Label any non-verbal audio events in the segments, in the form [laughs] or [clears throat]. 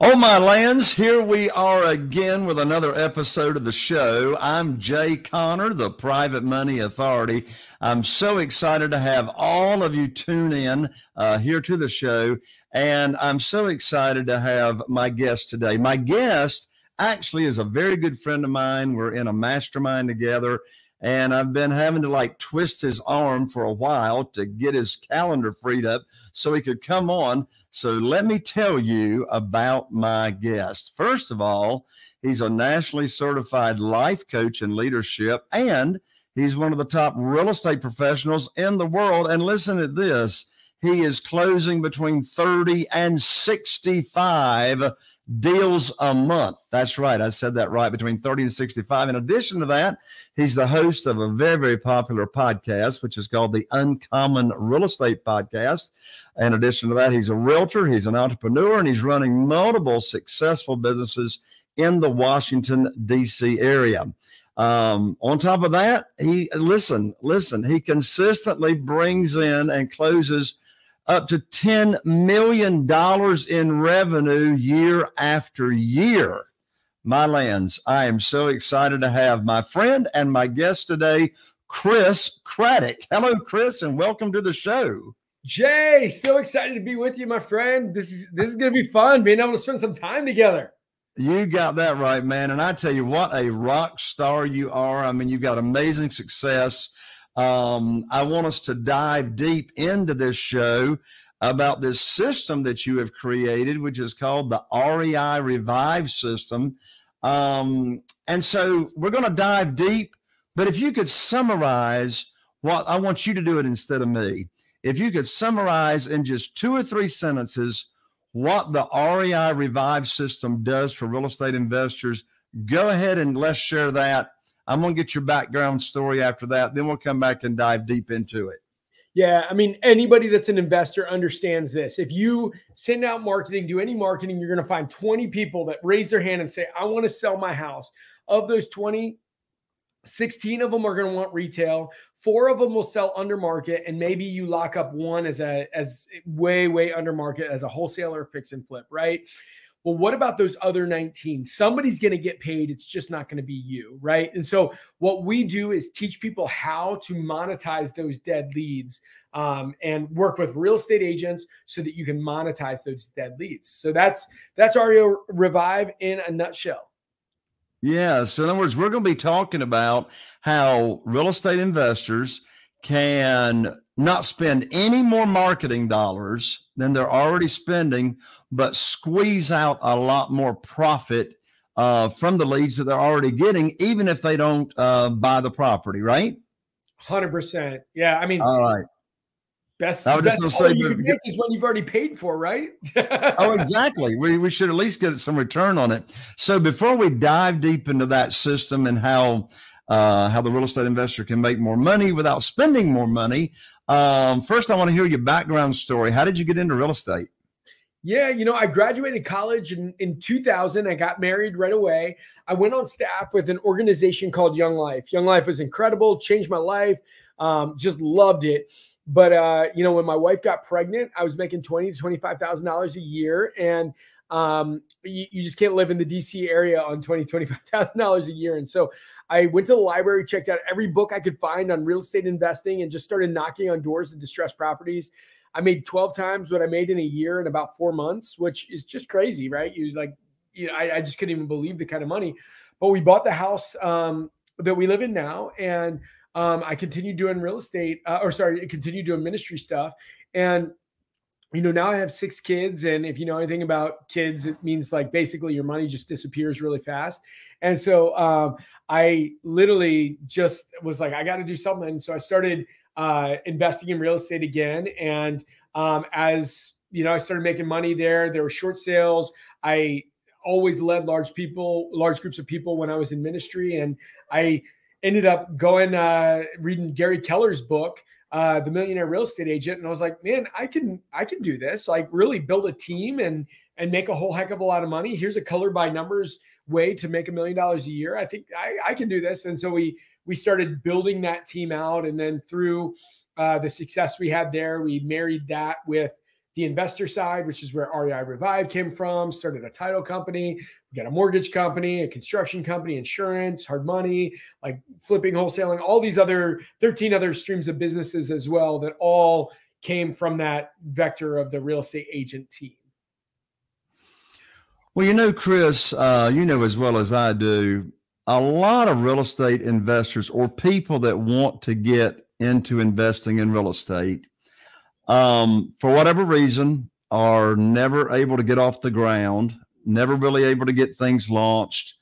Oh, my lands, here we are again with another episode of the show. I'm Jay Conner, the Private Money Authority. I'm so excited to have all of you tune in uh, here to the show. And I'm so excited to have my guest today. My guest actually is a very good friend of mine. We're in a mastermind together. And I've been having to like twist his arm for a while to get his calendar freed up so he could come on. So let me tell you about my guest. First of all, he's a nationally certified life coach and leadership, and he's one of the top real estate professionals in the world. And listen to this he is closing between 30 and 65 deals a month. That's right. I said that right between 30 and 65. In addition to that, he's the host of a very, very popular podcast, which is called the Uncommon Real Estate Podcast. In addition to that, he's a realtor, he's an entrepreneur, and he's running multiple successful businesses in the Washington, D.C. area. Um, on top of that, he listen, listen, he consistently brings in and closes up to $10 million in revenue year after year. My lands, I am so excited to have my friend and my guest today, Chris Craddock. Hello, Chris, and welcome to the show. Jay, so excited to be with you, my friend. This is this is gonna be fun being able to spend some time together. You got that right, man. And I tell you what, a rock star you are. I mean, you've got amazing success. Um, I want us to dive deep into this show about this system that you have created, which is called the REI Revive system. Um, and so we're going to dive deep. But if you could summarize what I want you to do it instead of me, if you could summarize in just two or three sentences what the REI Revive system does for real estate investors, go ahead and let's share that. I'm going to get your background story after that. Then we'll come back and dive deep into it. Yeah, I mean, anybody that's an investor understands this. If you send out marketing, do any marketing, you're going to find 20 people that raise their hand and say, I want to sell my house. Of those 20, 16 of them are going to want retail. Four of them will sell under market, and maybe you lock up one as a as way way under market as a wholesaler fix and flip, right? Well, what about those other 19? Somebody's going to get paid. It's just not going to be you, right? And so, what we do is teach people how to monetize those dead leads um, and work with real estate agents so that you can monetize those dead leads. So that's that's REI Revive in a nutshell. Yeah. So, in other words, we're going to be talking about how real estate investors can not spend any more marketing dollars than they're already spending, but squeeze out a lot more profit uh, from the leads that they're already getting, even if they don't uh, buy the property, right? Hundred percent. Yeah, I mean, all right. Best. I was just going to say, you can get is what you've already paid for, right? [laughs] oh, exactly. We we should at least get some return on it. So before we dive deep into that system and how uh, how the real estate investor can make more money without spending more money, um, first I want to hear your background story. How did you get into real estate? Yeah, you know, I graduated college in, in 2000. I got married right away. I went on staff with an organization called Young Life. Young Life was incredible, changed my life, um, just loved it. But uh, you know, when my wife got pregnant, I was making twenty to twenty five thousand dollars a year, and um, you, you, just can't live in the DC area on twenty twenty five thousand dollars a year. And so I went to the library, checked out every book I could find on real estate investing, and just started knocking on doors of distressed properties. I made 12 times what I made in a year in about four months, which is just crazy, right? You like, you know, I, I just couldn't even believe the kind of money. But we bought the house um, that we live in now, and um, I continued doing real estate, uh, or sorry, continued doing ministry stuff. And you know, now I have six kids, and if you know anything about kids, it means like basically your money just disappears really fast. And so um, I literally just was like, I got to do something. So I started uh, investing in real estate again. And um, as you know, I started making money there. There were short sales. I always led large people, large groups of people when I was in ministry, and I ended up going uh, reading Gary Keller's book. Uh, the millionaire real estate agent and i was like man i can i can do this like really build a team and and make a whole heck of a lot of money here's a color by numbers way to make a million dollars a year i think I, I can do this and so we we started building that team out. And then through uh, the success we had there, we married that with the investor side, which is where REI Revive came from, started a title company. We got a mortgage company, a construction company, insurance, hard money, like flipping, wholesaling, all these other 13 other streams of businesses as well that all came from that vector of the real estate agent team. Well, you know, Chris, uh, you know as well as I do, a lot of real estate investors or people that want to get into investing in real estate, um, for whatever reason, are never able to get off the ground, never really able to get things launched.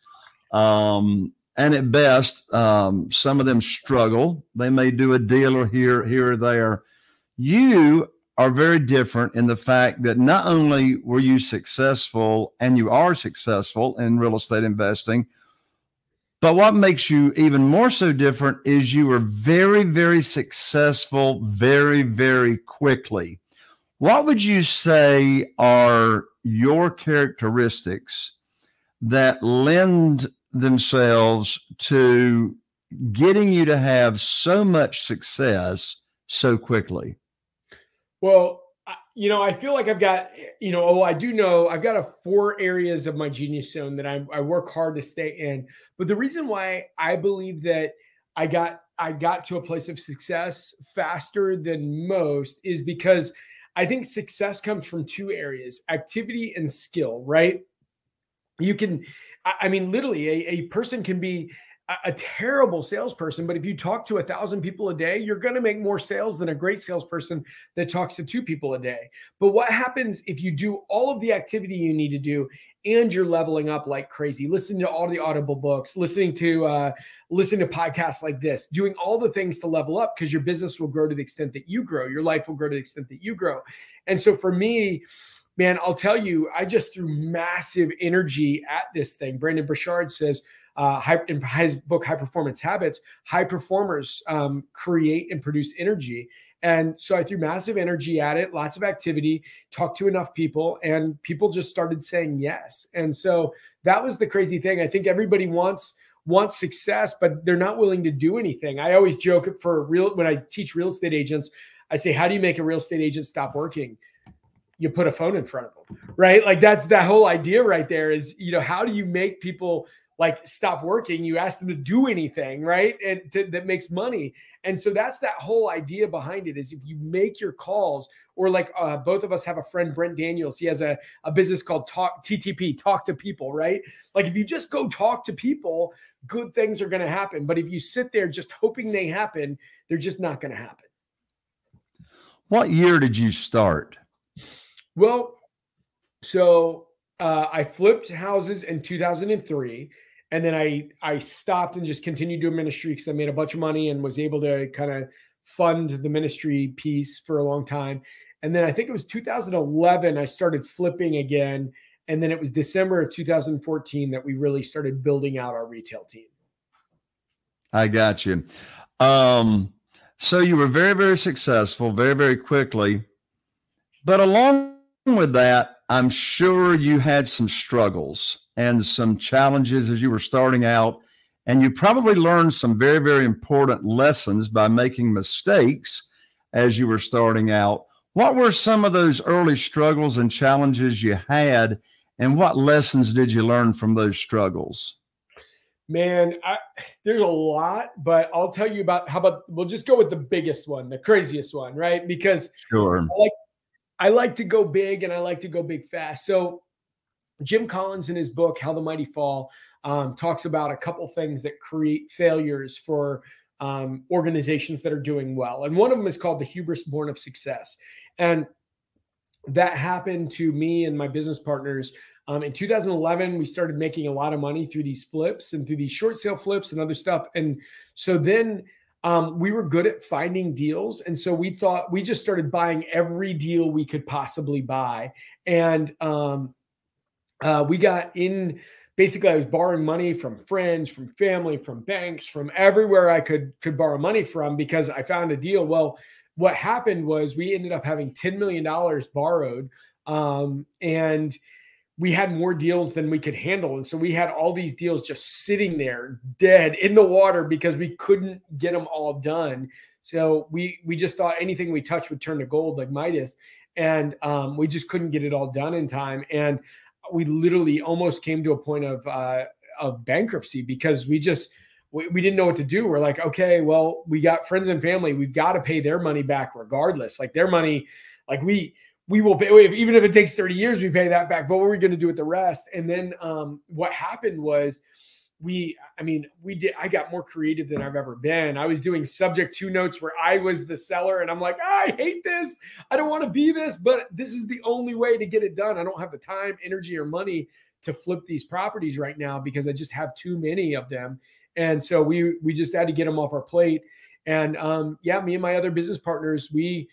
Um, and at best, um, some of them struggle. They may do a deal or here, here or there. You are very different in the fact that not only were you successful and you are successful in real estate investing, but what makes you even more so different is you were very, very successful very, very quickly. What would you say are your characteristics that lend themselves to getting you to have so much success so quickly? Well, you know, I feel like I've got, you know, oh, I do know I've got a four areas of my genius zone that I, I work hard to stay in. But the reason why I believe that I got I got to a place of success faster than most is because I think success comes from two areas: activity and skill. Right? You can, I mean, literally, a, a person can be a terrible salesperson, but if you talk to a thousand people a day, you're going to make more sales than a great salesperson that talks to two people a day. But what happens if you do all of the activity you need to do and you're leveling up like crazy, listening to all the audible books, listening to uh, listening to podcasts like this, doing all the things to level up because your business will grow to the extent that you grow, your life will grow to the extent that you grow. And so for me, man, I'll tell you, I just threw massive energy at this thing. Brendon Burchard says uh, high, in his book high performance habits high performers um, create and produce energy. And so i threw massive energy at it lots of activity talked to enough people and people just started saying yes. And so that was the crazy thing. I think everybody wants wants success but they're not willing to do anything. I always joke for real when i teach real estate agents i say how do you make a real estate agent stop working? You put a phone in front of them right? Like that's that whole idea right there is you know how do you make people like stop working you ask them to do anything right? And to, that makes money. And so that's that whole idea behind it is if you make your calls or like uh, both of us have a friend brent daniels. He has a, a business called talk ttp talk to people right? Like if you just go talk to people good things are going to happen. But if you sit there just hoping they happen they're just not going to happen. What year did you start? Well so uh, I flipped houses in 2003 and then I I stopped and just continued doing ministry because I made a bunch of money and was able to kind of fund the ministry piece for a long time. And then I think it was 2011 I started flipping again, and then it was December of 2014 that we really started building out our retail team. I got you. Um, so you were very very successful very very quickly, but along with that, I'm sure you had some struggles and some challenges as you were starting out. And you probably learned some very, very important lessons by making mistakes as you were starting out. What were some of those early struggles and challenges you had? And what lessons did you learn from those struggles? Man, I, [sighs] there's a lot, but I'll tell you about how about we'll just go with the biggest one, the craziest one, right? Because sure. I like I like to go big and I like to go big fast. So Jim Collins in his book How the Mighty Fall um, talks about a couple things that create failures for um, organizations that are doing well, and one of them is called the hubris born of success, and that happened to me and my business partners. Um, in 2011, we started making a lot of money through these flips and through these short sale flips and other stuff, and so then um, we were good at finding deals. And so we thought we just started buying every deal we could possibly buy. And um, uh, we got in basically i was borrowing money from friends from family from banks from everywhere i could could borrow money from because i found a deal well what happened was we ended up having $10 million borrowed um, and we had more deals than we could handle and so we had all these deals just sitting there dead in the water because we couldn't get them all done so we we just thought anything we touched would turn to gold like midas and um, we just couldn't get it all done in time. And we literally almost came to a point of uh, of bankruptcy because we just we, we didn't know what to do. We're like, okay, well, we got friends and family. We've got to pay their money back regardless. Like their money, like we we will pay even if it takes 30 years, we pay that back. But what are we going to do with the rest? And then um, what happened was we i mean we did i got more creative than i've ever been. I was doing subject to notes where i was the seller and i'm like i hate this. I don't want to be this. But this is the only way to get it done. I don't have the time energy or money to flip these properties right now because i just have too many of them. And so we we just had to get them off our plate. And um yeah me and my other business partners we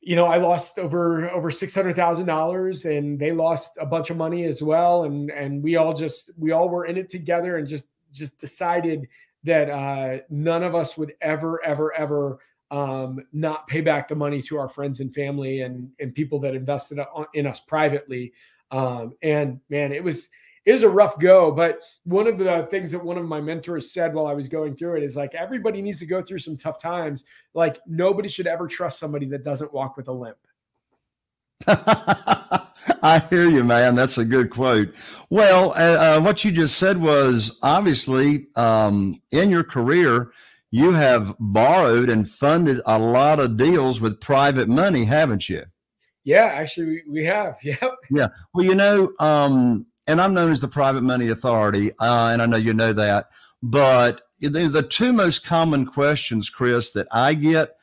you know, I lost over over six hundred thousand dollars, and they lost a bunch of money as well. And and we all just we all were in it together, and just just decided that uh, none of us would ever ever ever um, not pay back the money to our friends and family and and people that invested in us privately. Um, and man, it was it was a rough go. But one of the things that one of my mentors said while I was going through it is like everybody needs to go through some tough times. Like nobody should ever trust somebody that doesn't walk with a limp. [laughs] I hear you, man. That's a good quote. Well, uh, uh, what you just said was obviously um, in your career, you have borrowed and funded a lot of deals with private money, haven't you? Yeah, actually, we, we have. [laughs] Yep. Yeah. Well, you know, um, and I'm known as the private money authority, uh, and I know you know that. But the two most common questions, Chris, that I get,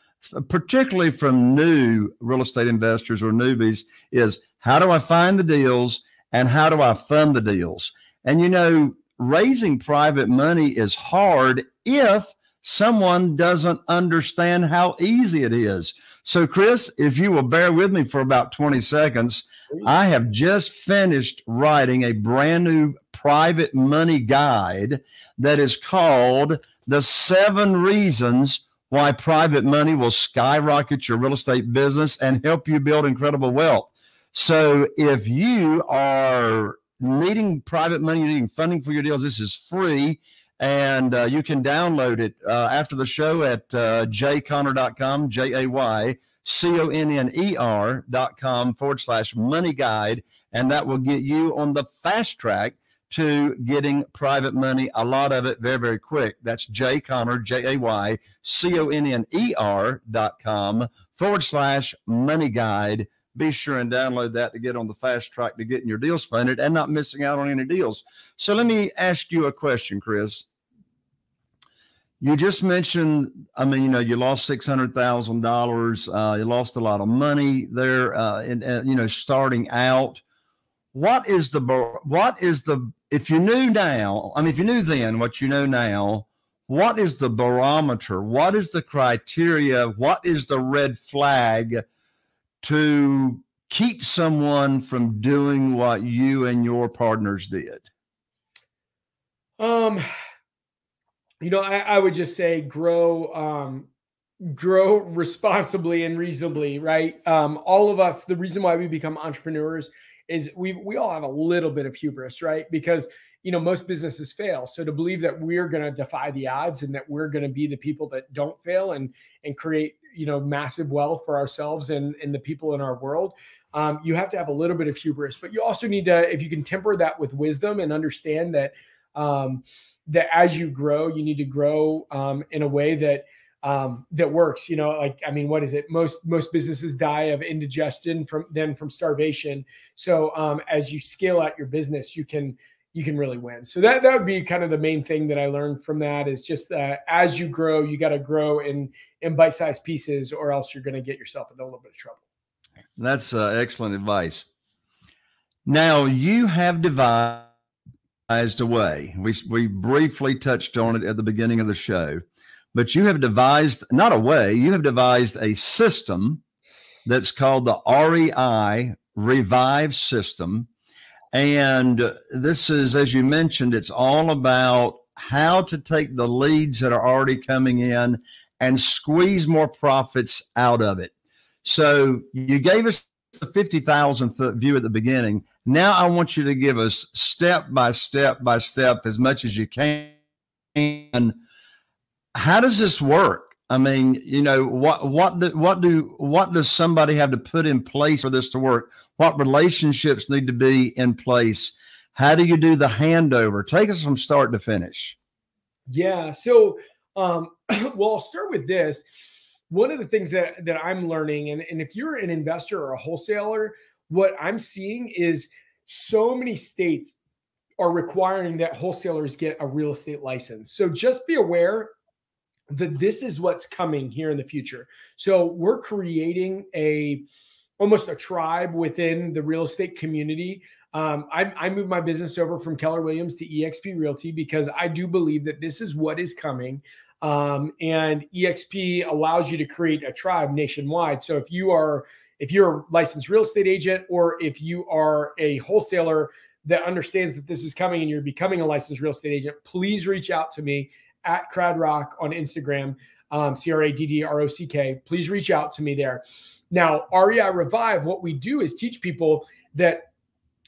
particularly from new real estate investors or newbies, is how do I find the deals and how do I fund the deals? And you know, raising private money is hard if someone doesn't understand how easy it is. So, Chris, if you will bear with me for about 20 seconds, I have just finished writing a brand new private money guide that is called The Seven Reasons Why Private Money Will Skyrocket Your Real Estate Business and Help You Build Incredible Wealth. So if you are needing private money, needing funding for your deals, this is free. And uh, you can download it uh, after the show at uh, J A Y C-O-N-N-E-R dot com forward slash money guide. And that will get you on the fast track to getting private money, a lot of it very, very quick. That's Jay Conner, J A Y C O N N E R dot com forward slash money guide. Be sure and download that to get on the fast track to getting your deals funded and not missing out on any deals. So let me ask you a question, Chris you just mentioned, I mean, you know, you lost six hundred thousand uh, dollars. You lost a lot of money there, uh, and uh, you know, starting out. What is the what is the if you knew now? I mean, if you knew then what you know now, what is the barometer? What is the criteria? What is the red flag to keep someone from doing what you and your partners did? Um you know, I, I would just say grow, um, grow responsibly and reasonably, right? Um, all of us, the reason why we become entrepreneurs is we we all have a little bit of hubris, right? Because you know most businesses fail. So to believe that we're going to defy the odds and that we're going to be the people that don't fail and and create you know massive wealth for ourselves and and the people in our world, um, you have to have a little bit of hubris. But you also need to, if you can temper that with wisdom and understand that. Um, that as you grow, you need to grow um, in a way that um, that works. You know, like I mean, what is it? Most most businesses die of indigestion from then from starvation. So um, as you scale out your business, you can you can really win. So that that would be kind of the main thing that I learned from that is just uh, as you grow, you got to grow in in bite sized pieces, or else you're going to get yourself in a little bit of trouble. That's uh, excellent advice. Now you have devised away. We, we briefly touched on it at the beginning of the show, but you have devised, not a way, you have devised a system that's called the REI Revive System. And this is, as you mentioned, it's all about how to take the leads that are already coming in and squeeze more profits out of it. So you gave us the 50,000 foot view at the beginning. Now I want you to give us step by step by step as much as you can. How does this work? I mean, you know, what what do, what do what does somebody have to put in place for this to work? What relationships need to be in place? How do you do the handover? Take us from start to finish. Yeah. So, um, [clears throat] well, I'll start with this. One of the things that that I'm learning, and, and if you're an investor or a wholesaler, what I'm seeing is so many states are requiring that wholesalers get a real estate license. So just be aware that this is what's coming here in the future. So we're creating a almost a tribe within the real estate community. Um, I, I moved my business over from Keller Williams to EXP Realty because I do believe that this is what is coming. Um, and EXP allows you to create a tribe nationwide. So if you are if you're a licensed real estate agent or if you are a wholesaler that understands that this is coming and you're becoming a licensed real estate agent, please reach out to me at CradRock on Instagram, um, C R A D D R O C K. Please reach out to me there. Now, REI Revive, what we do is teach people that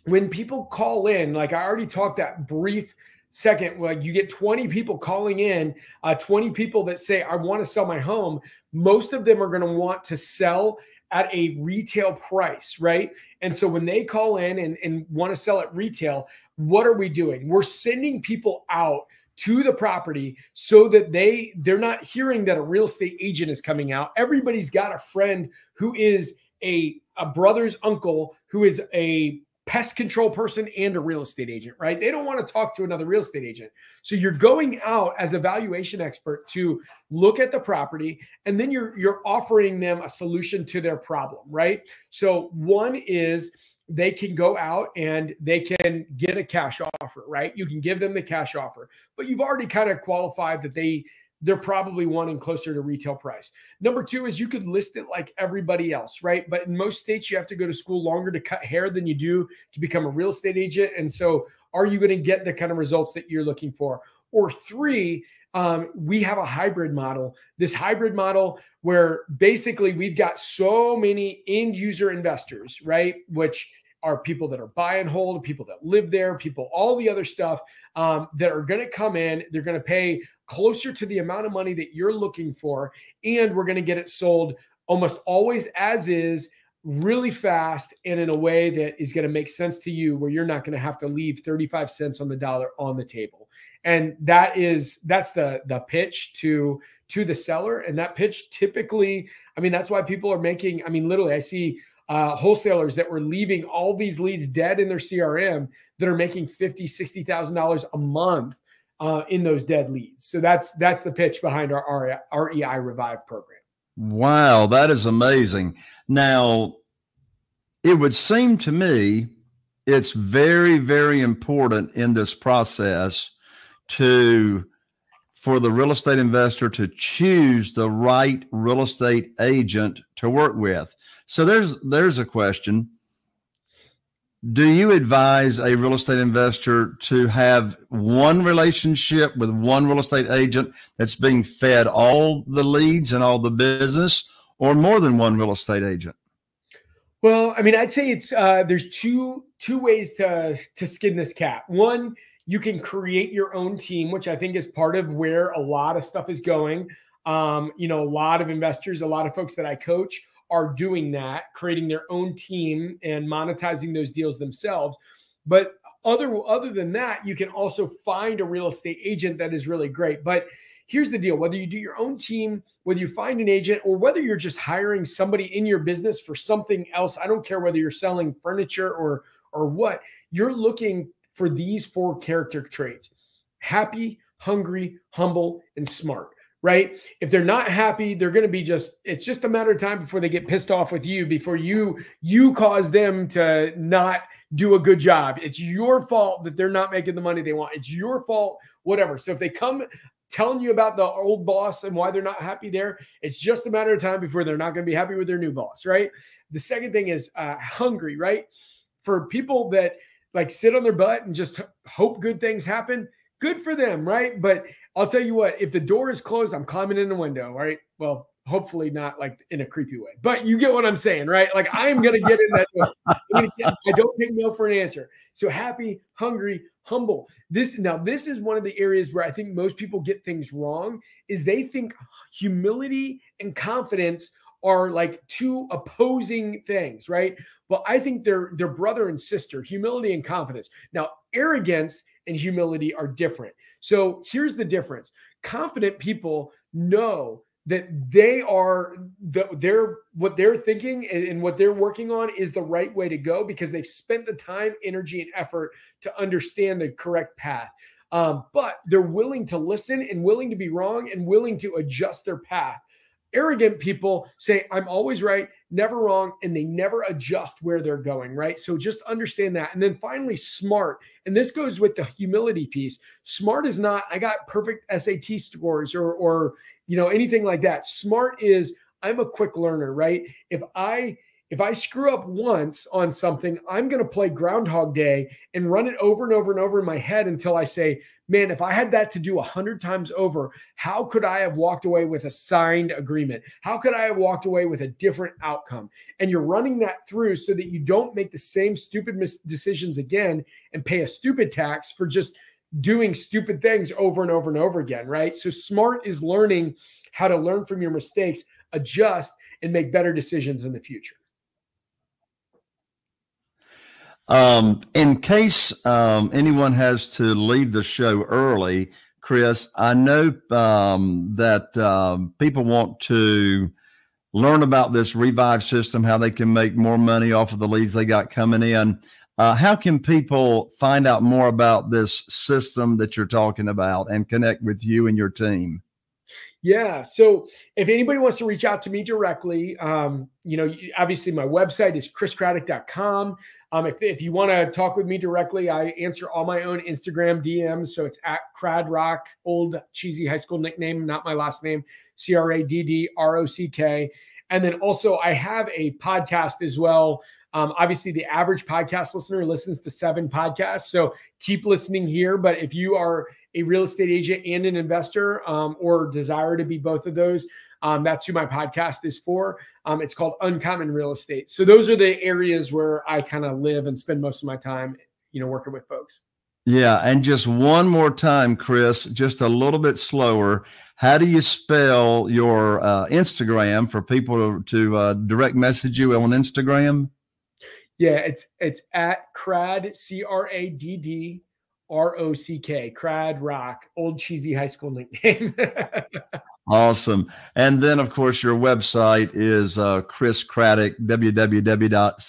when people call in, like I already talked that brief second, like you get 20 people calling in, uh, 20 people that say, I want to sell my home. Most of them are going to want to sell at a retail price, right? And so when they call in and, and want to sell at retail, what are we doing? We're sending people out to the property so that they they're not hearing that a real estate agent is coming out everybody's got a friend who is a a brother's uncle who is a pest control person and a real estate agent right? They don't want to talk to another real estate agent. So you're going out as a valuation expert to look at the property and then you're you're offering them a solution to their problem right? So one is they can go out and they can get a cash offer, right? You can give them the cash offer, but you've already kind of qualified that they they're probably wanting closer to retail price. Number two is you could list it like everybody else, right? But in most states, you have to go to school longer to cut hair than you do to become a real estate agent. And so, are you going to get the kind of results that you're looking for? Or three, um, we have a hybrid model. This hybrid model where basically we've got so many end user investors, right? Which are people that are buy and hold, people that live there, people, all the other stuff um, that are going to come in. They're going to pay closer to the amount of money that you're looking for. And we're going to get it sold almost always as is, really fast, and in a way that is going to make sense to you, where you're not going to have to leave 35 cents on the dollar on the table. And that is that's the the pitch to to the seller. And that pitch typically, I mean, that's why people are making, I mean, literally, I see uh, wholesalers that were leaving all these leads dead in their CRM that are making fifty, sixty thousand dollars a month uh, in those dead leads. So that's that's the pitch behind our REI Revive program. Wow, that is amazing. Now, it would seem to me it's very, very important in this process to for the real estate investor to choose the right real estate agent to work with. So there's there's a question. Do you advise a real estate investor to have one relationship with one real estate agent that's being fed all the leads and all the business, or more than one real estate agent? Well, I mean, I'd say it's uh, there's two two ways to to skin this cat. One, you can create your own team, which I think is part of where a lot of stuff is going. Um, you know, a lot of investors, a lot of folks that I coach are doing that, creating their own team and monetizing those deals themselves. But other other than that, you can also find a real estate agent that is really great. But here's the deal whether you do your own team, whether you find an agent, or whether you're just hiring somebody in your business for something else, I don't care whether you're selling furniture or or what, you're looking for these four character traits happy, hungry, humble, and smart right? If they're not happy, they're going to be just it's just a matter of time before they get pissed off with you before you you cause them to not do a good job. It's your fault that they're not making the money they want. It's your fault whatever. So if they come telling you about the old boss and why they're not happy there, it's just a matter of time before they're not going to be happy with their new boss, right? The second thing is uh, hungry, right? For people that like sit on their butt and just hope good things happen, good for them, right? But I'll tell you what, if the door is closed, I'm climbing in the window, right? Well, hopefully not like in a creepy way, but you get what I'm saying, right? Like I am gonna get in that. Get, [laughs] I don't take no for an answer. So happy, hungry, humble. This now, this is one of the areas where I think most people get things wrong. Is they think humility and confidence are like two opposing things, right? But I think they're they're brother and sister. Humility and confidence. Now, arrogance and humility are different. So here's the difference. Confident people know that they are that they're what they're thinking and what they're working on is the right way to go because they've spent the time, energy, and effort to understand the correct path. Um, but they're willing to listen and willing to be wrong and willing to adjust their path. Arrogant people say, I'm always right, never wrong, and they never adjust where they're going, right? So just understand that. And then finally, smart. And this goes with the humility piece. Smart is not, I got perfect SAT scores or, or you know, anything like that. Smart is I'm a quick learner, right? If I if I screw up once on something, I'm going to play Groundhog Day and run it over and over and over in my head until I say, man, if I had that to do a hundred times over, how could I have walked away with a signed agreement? How could I have walked away with a different outcome? And you're running that through so that you don't make the same stupid mis- decisions again and pay a stupid tax for just doing stupid things over and over and over again, right? So smart is learning how to learn from your mistakes, adjust, and make better decisions in the future. Um, in case um, anyone has to leave the show early, Chris, I know um, that um, people want to learn about this revive system, how they can make more money off of the leads they got coming in. Uh, how can people find out more about this system that you're talking about and connect with you and your team? Yeah. So if anybody wants to reach out to me directly, um, you know, obviously my website is chriscraddock.com. Um, if, if you want to talk with me directly, I answer all my own Instagram DMs. So it's at Crad Rock, old cheesy high school nickname, not my last name, C R A D D R O C K. And then also I have a podcast as well um, obviously, the average podcast listener listens to seven podcasts. So keep listening here. But if you are a real estate agent and an investor um, or desire to be both of those, um, that's who my podcast is for. Um, it's called Uncommon Real Estate. So those are the areas where I kind of live and spend most of my time, you know, working with folks. Yeah, and just one more time, Chris, just a little bit slower. How do you spell your uh, Instagram for people to, to uh, direct message you on Instagram? Yeah, it's it's at Crad C R A D D R O C K Crad Rock, old cheesy high school nickname. [laughs] awesome. And then, of course, your website is uh, Chris Craddock, www.chris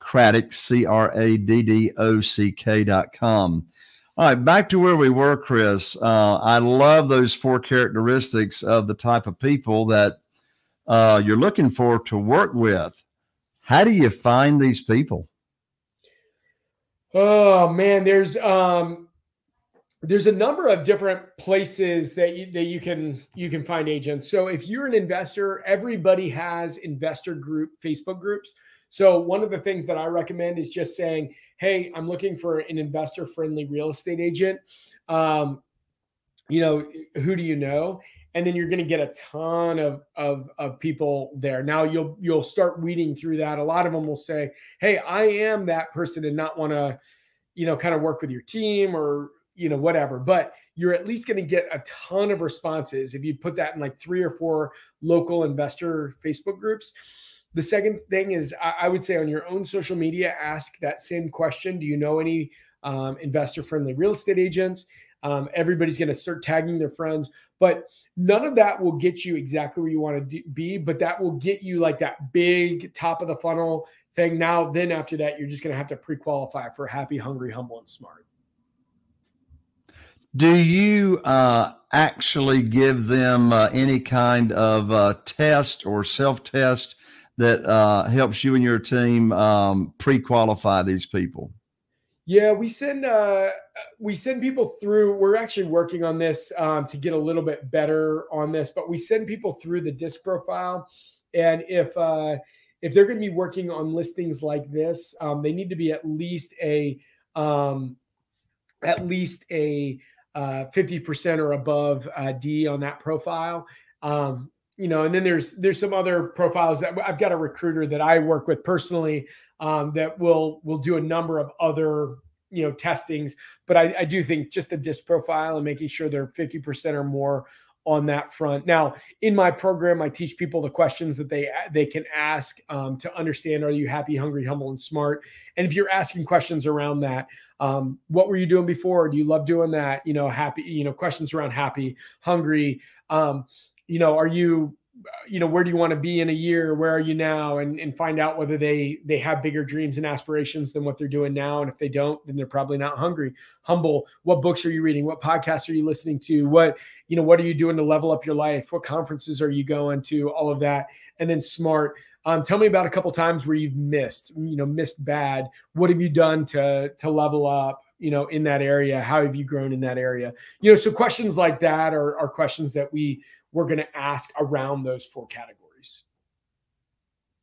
Craddock, C R A D D O C K dot com. All right, back to where we were, Chris. Uh, I love those four characteristics of the type of people that uh, you're looking for to work with. How do you find these people? Oh man, there's um there's a number of different places that you, that you can you can find agents. So if you're an investor, everybody has investor group Facebook groups. So one of the things that I recommend is just saying, "Hey, I'm looking for an investor friendly real estate agent." Um, you know, who do you know? and then you're going to get a ton of, of of people there now you'll you'll start weeding through that a lot of them will say hey i am that person and not want to you know kind of work with your team or you know whatever but you're at least going to get a ton of responses if you put that in like three or four local investor facebook groups the second thing is i, would say on your own social media ask that same question do you know any um, investor friendly real estate agents um, everybody's going to start tagging their friends but none of that will get you exactly where you want to be, but that will get you like that big top of the funnel thing. Now, then after that, you're just going to have to pre qualify for happy, hungry, humble, and smart. Do you uh, actually give them uh, any kind of uh, test or self test that uh, helps you and your team um, pre qualify these people? Yeah, we send uh, we send people through. We're actually working on this um, to get a little bit better on this, but we send people through the disc profile, and if uh, if they're going to be working on listings like this, um, they need to be at least a um, at least a uh, 50% or above uh, D on that profile. Um, you know, and then there's there's some other profiles that I've got a recruiter that I work with personally um, that will will do a number of other you know testings. But I, I do think just the disc profile and making sure they're 50% or more on that front. Now, in my program, I teach people the questions that they they can ask um, to understand: Are you happy, hungry, humble, and smart? And if you're asking questions around that, um, what were you doing before? Do you love doing that? You know, happy. You know, questions around happy, hungry. Um, you know, are you you know where do you want to be in a year? Where are you now? And and find out whether they they have bigger dreams and aspirations than what they're doing now. And if they don't then they're probably not hungry. Humble what books are you reading? What podcasts are you listening to? What you know what are you doing to level up your life? What conferences are you going to? All of that. And then smart. Um, tell me about a couple times where you've missed you know missed bad. What have you done to to level up you know in that area? How have you grown in that area? You know so questions like that are, are questions that we we're going to ask around those four categories?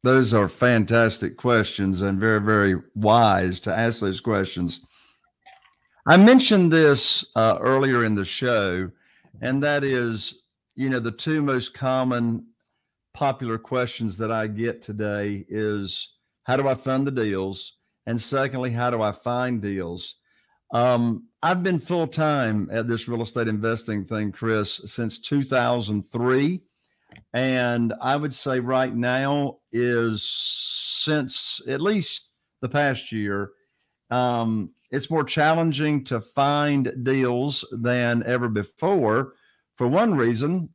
Those are fantastic questions and very, very wise to ask those questions. I mentioned this uh, earlier in the show, and that is, you know, the two most common popular questions that I get today is how do I fund the deals? And secondly, how do I find deals? Um, I've been full time at this real estate investing thing, Chris, since 2003. And I would say right now is since at least the past year, um, it's more challenging to find deals than ever before. For one reason,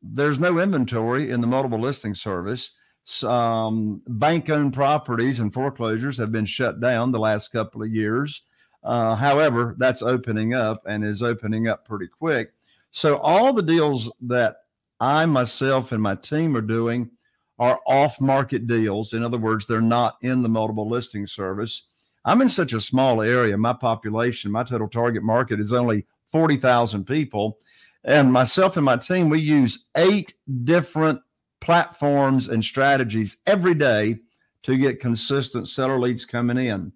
there's no inventory in the multiple listing service. Some bank owned properties and foreclosures have been shut down the last couple of years. Uh, however, that's opening up and is opening up pretty quick. So all the deals that I myself and my team are doing are off market deals. In other words, they're not in the multiple listing service. I'm in such a small area. My population, my total target market is only 40,000 people. And myself and my team, we use eight different platforms and strategies every day to get consistent seller leads coming in.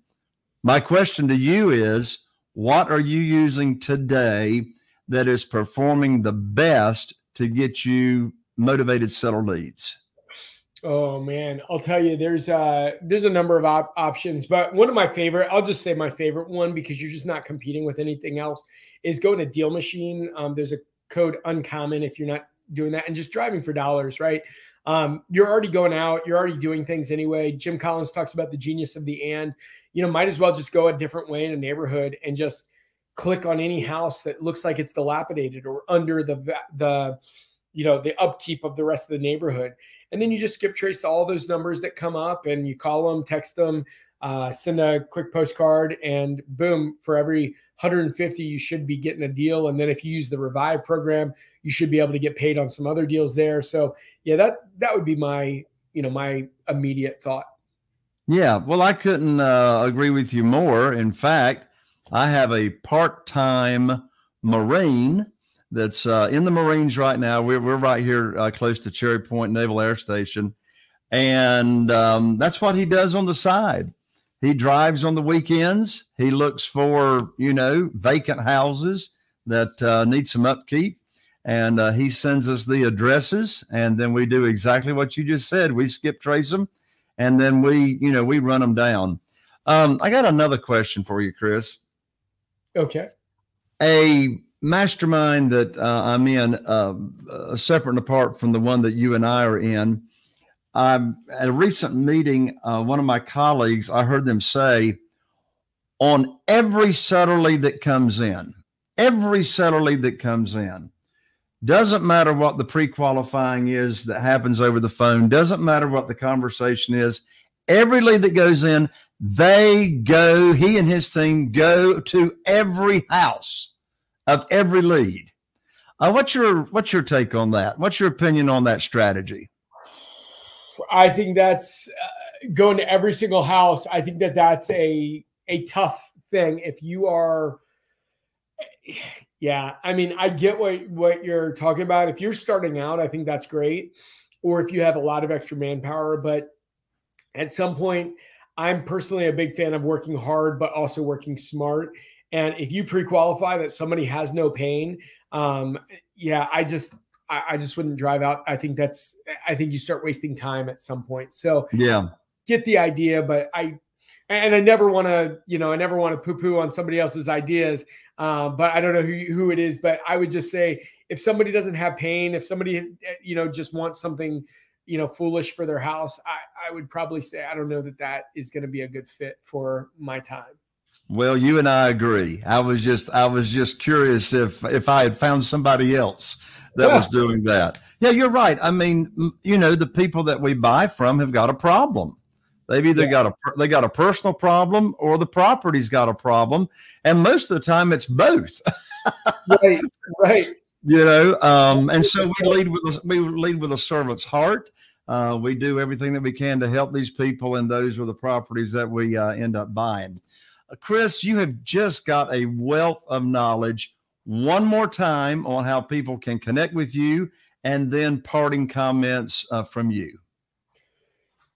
My question to you is what are you using today that is performing the best to get you motivated seller leads? Oh man, I'll tell you, there's uh there's a number of op- options, but one of my favorite, I'll just say my favorite one because you're just not competing with anything else, is going to Deal Machine. Um, there's a code uncommon if you're not doing that, and just driving for dollars, right? Um, you're already going out, you're already doing things anyway. Jim Collins talks about the genius of the and. You know, might as well just go a different way in a neighborhood and just click on any house that looks like it's dilapidated or under the the you know the upkeep of the rest of the neighborhood and then you just skip trace all those numbers that come up and you call them text them uh, send a quick postcard and boom for every 150 you should be getting a deal and then if you use the revive program you should be able to get paid on some other deals there so yeah that that would be my you know my immediate thought. Yeah well i couldn't uh, agree with you more. In fact i have a part-time marine that's uh, in the marines right now. We're, we're right here uh, close to cherry point naval air station. And um, that's what he does on the side. He drives on the weekends. He looks for, you know, vacant houses that uh, need some upkeep. And uh, he sends us the addresses. And then we do exactly what you just said. We skip trace them and then we, you know, we run them down. Um, I got another question for you, Chris. Okay. A mastermind that uh, I'm in, uh, separate and apart from the one that you and I are in, um, at a recent meeting, uh, one of my colleagues, I heard them say, on every lead that comes in, every lead that comes in, doesn't matter what the pre-qualifying is that happens over the phone, doesn't matter what the conversation is. Every lead that goes in, they go, he and his team go to every house of every lead. Uh, what's your what's your take on that? What's your opinion on that strategy? I think that's uh, going to every single house. I think that that's a a tough thing if you are. Yeah, I mean, I get what what you're talking about. If you're starting out, I think that's great, or if you have a lot of extra manpower. But at some point, I'm personally a big fan of working hard, but also working smart. And if you pre-qualify that somebody has no pain, um, yeah, I just I, I just wouldn't drive out. I think that's I think you start wasting time at some point. So yeah, get the idea, but I and I never want to, you know, I never want to poo-poo on somebody else's ideas. Um, but I don't know who who it is. But I would just say if somebody doesn't have pain, if somebody you know just wants something, you know, foolish for their house, I, I would probably say I don't know that that is going to be a good fit for my time. Well, you and I agree. I was just I was just curious if if I had found somebody else that yeah. was [laughs] doing that. Yeah, you're right. I mean, you know, the people that we buy from have got a problem. They've either yeah. got a they got a personal problem or the property's got a problem, and most of the time it's both. right, right. [laughs] You know, um, and so we lead with we lead with a servant's heart. Uh, we do everything that we can to help these people, and those are the properties that we uh, end up buying. Uh, Chris, you have just got a wealth of knowledge. One more time on how people can connect with you, and then parting comments uh, from you.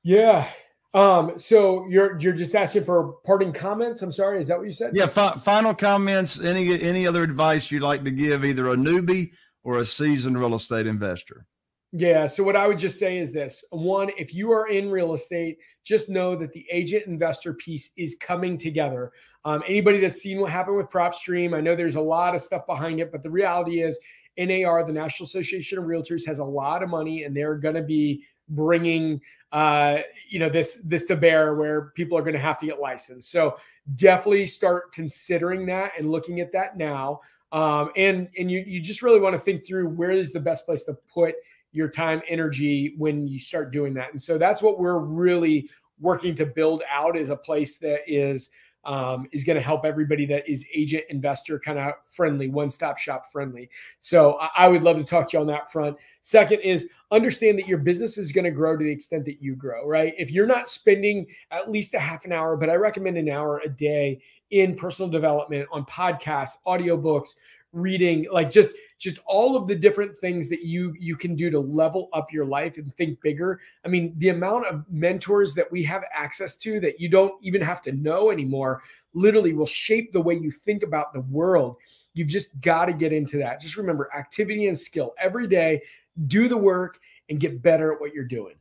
Yeah, um, so you're you're just asking for parting comments. I'm sorry, is that what you said? Yeah. Fi- final comments. Any any other advice you'd like to give either a newbie or a seasoned real estate investor? Yeah. So what I would just say is this: one, if you are in real estate, just know that the agent investor piece is coming together. Um, anybody that's seen what happened with PropStream, I know there's a lot of stuff behind it, but the reality is NAR, the National Association of Realtors, has a lot of money, and they're going to be bringing uh, you know this this to bear where people are going to have to get licensed. So definitely start considering that and looking at that now. Um, and and you you just really want to think through where is the best place to put your time energy when you start doing that. And so that's what we're really working to build out is a place that is um, is going to help everybody that is agent investor kind of friendly, one stop shop friendly. So I, I, would love to talk to you on that front. Second is understand that your business is going to grow to the extent that you grow, right? If you're not spending at least a half an hour, but I recommend an hour a day in personal development on podcasts, audiobooks, reading, like just just all of the different things that you you can do to level up your life and think bigger. I mean the amount of mentors that we have access to that you don't even have to know anymore literally will shape the way you think about the world. You've just got to get into that. Just remember activity and skill every day do the work and get better at what you're doing.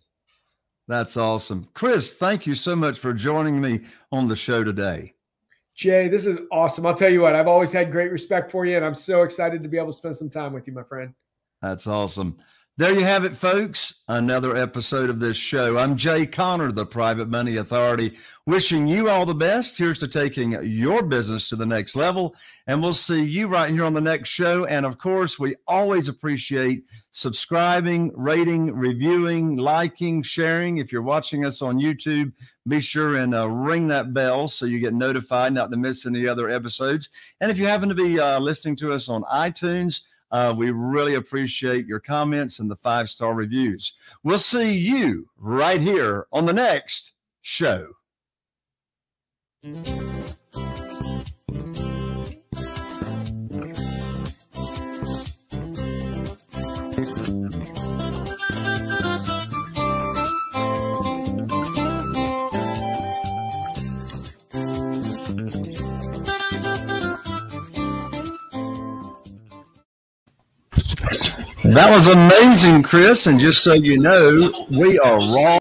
That's awesome. Chris thank you so much for joining me on the show today Jay, this is awesome. I'll tell you what, I've always had great respect for you, and I'm so excited to be able to spend some time with you, my friend. That's awesome. There you have it, folks. Another episode of this show. I'm Jay Conner, the Private Money Authority, wishing you all the best. Here's to taking your business to the next level. And we'll see you right here on the next show. And of course, we always appreciate subscribing, rating, reviewing, liking, sharing. If you're watching us on YouTube, be sure and uh, ring that bell so you get notified not to miss any other episodes. And if you happen to be uh, listening to us on iTunes, uh, we really appreciate your comments and the five star reviews. We'll see you right here on the next show. That was amazing, Chris. And just so you know, we are raw.